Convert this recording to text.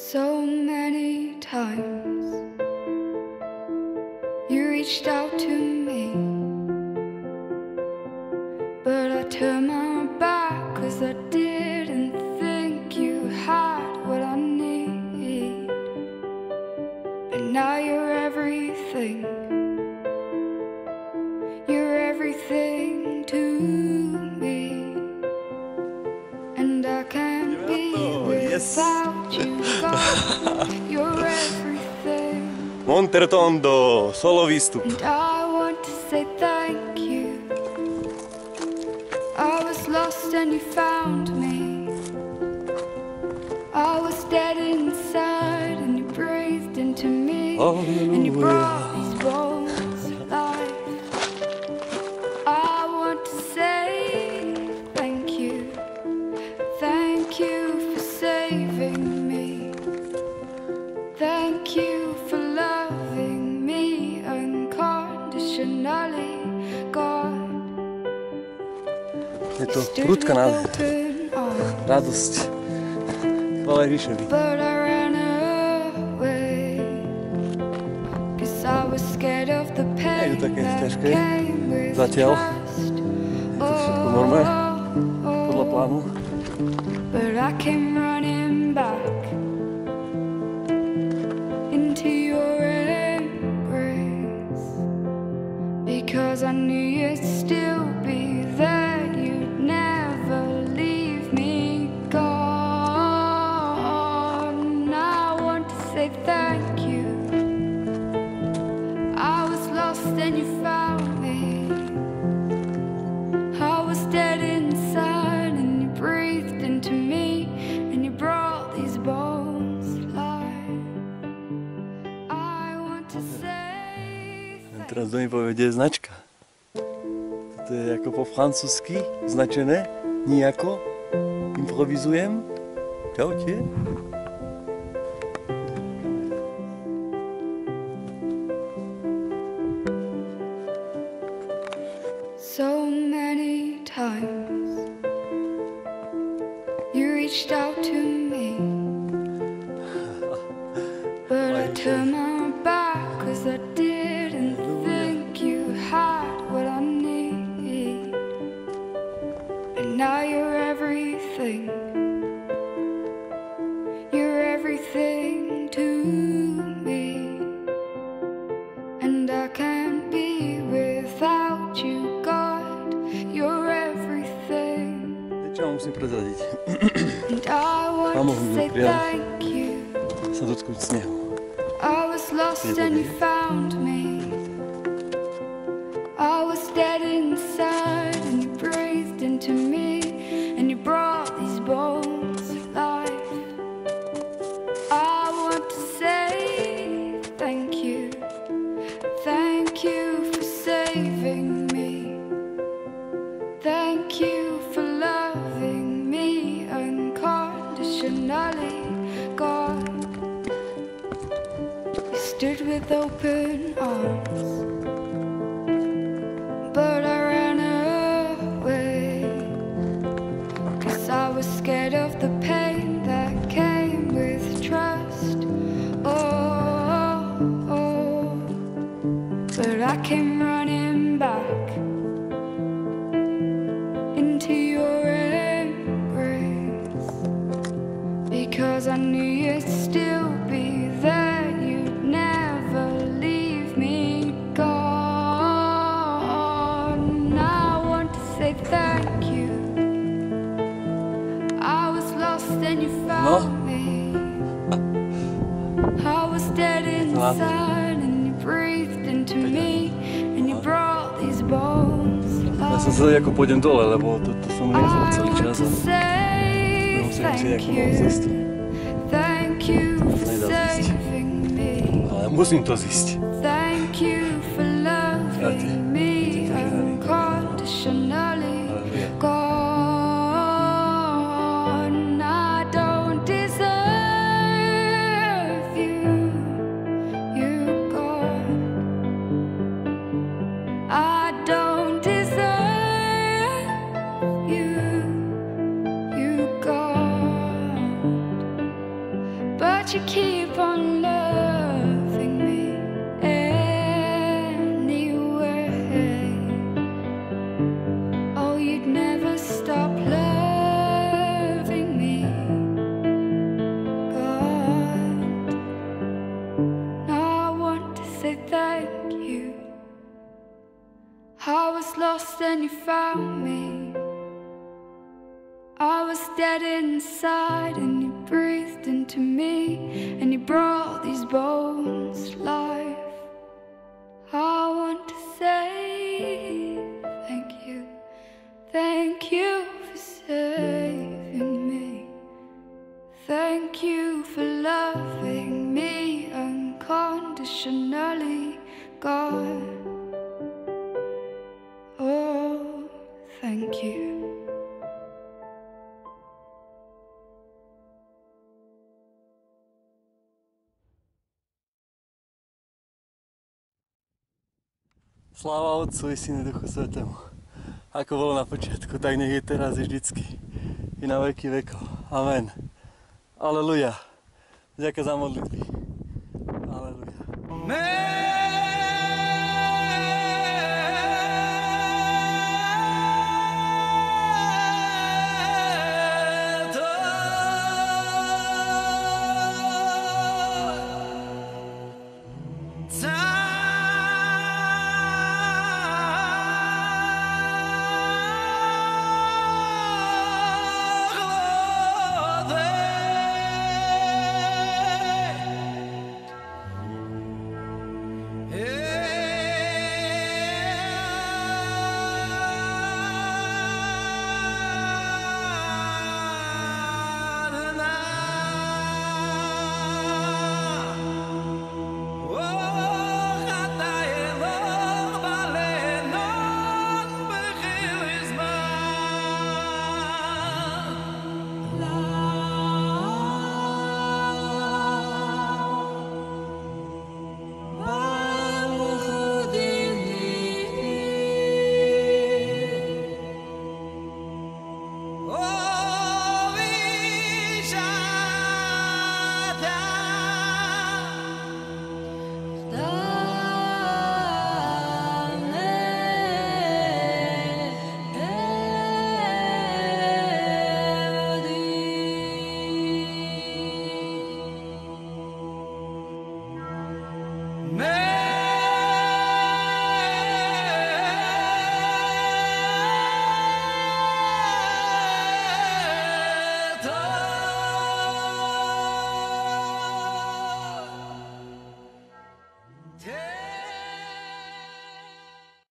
So many times you reached out to me, but I turned my back cause I didn't think you had what I need. But now you're everything, everything. Monte Rotondo, solo výstup. And I want to say thank you. I was lost and you found me. I was dead inside and you breathed into me. And you brought these bones was scared of the Je pain to také ťažké. Zatiaľ. Je to všetko normálne, podľa plánu. But I came running back into your embrace because I knew you'd still and you found me. I was dead inside and you breathed into me and you brought these bones to life. I want to say teraz do mi povie, kde je značka. Toto je ako po francúzsky značené, nijako. Improvizujem. Čaute. so reached out to me, but I turned my back cause I didn't think you had what I need. And now you're everything, you're everything to me. And I can't be without you, God. You're everything. prezradiť? And I want Vamos, to say thank you. Sa dotknúť snehu. I was lost and you found me. I was dead inside and you breathed into me and you brought these bones to life. I want to say thank you. Thank you for saving me. Thank you stood with open arms, but I ran away. Cause I was scared of the pain that came with trust. Oh, oh, but I came running back into your embrace because I knew you'd still found. I was dead inside and you breathed into me and you brought these bones Ja som life. sa ako pôjdem dole, lebo to, to som celý čas. to A say musím si thank nejakú malú cestu. you. Thank you for Nedá zísť. Ale musím to zísť. You keep on loving me anyway. Oh, you'd never stop loving me, God. Now I want to say thank you. I was lost and you found me. I was dead inside and you breathed into me and you brought these bones life. I want to say thank you. Thank you for saving me. Thank you for loving me unconditionally, God. Sláva Otcu i Synu Duchu Svetému. Ako bolo na počiatku, tak nech je teraz i vždycky. I na veky vekov. Amen. Aleluja. Ďakujem za modlitby. Aleluja. Man.